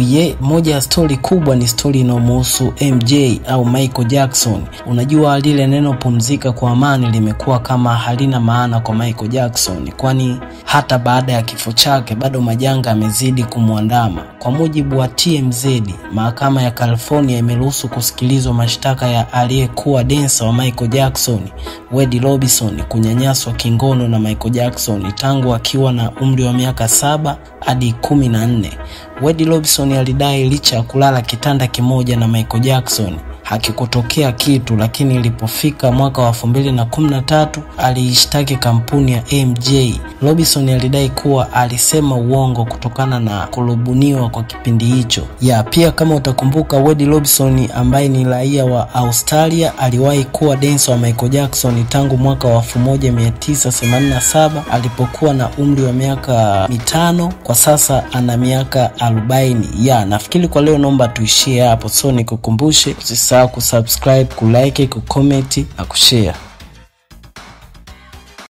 Ye, moja ya stori kubwa ni stori inayomhusu MJ au Michael Jackson. Unajua lile neno pumzika kwa amani limekuwa kama halina maana kwa Michael Jackson, kwani hata baada ya kifo chake bado majanga yamezidi kumwandama. Kwa mujibu wa TMZ, mahakama ya California imeruhusu kusikilizwa mashtaka ya aliyekuwa densa wa Michael Jackson, Wade Robinson, kunyanyaswa kingono na Michael Jackson tangu akiwa na umri wa miaka saba hadi kumi na nne. Wade Robinson alidai licha ya kulala kitanda kimoja na Michael Jackson hakikutokea kitu, lakini ilipofika mwaka wa elfu mbili na kumi na tatu aliishtaki kampuni ya MJ. Robinson alidai kuwa alisema uongo kutokana na kulubuniwa kwa kipindi hicho. Ya pia, kama utakumbuka, Wade Robinson ambaye ni raia wa Australia aliwahi kuwa densa wa Michael Jackson tangu mwaka wa 1987 alipokuwa na umri wa miaka mitano. Kwa sasa ana miaka 40. Ya nafikiri kwa leo naomba tuishie hapo, so nikukumbushe usisahau kusubscribe, kulike, kucomment na kushare.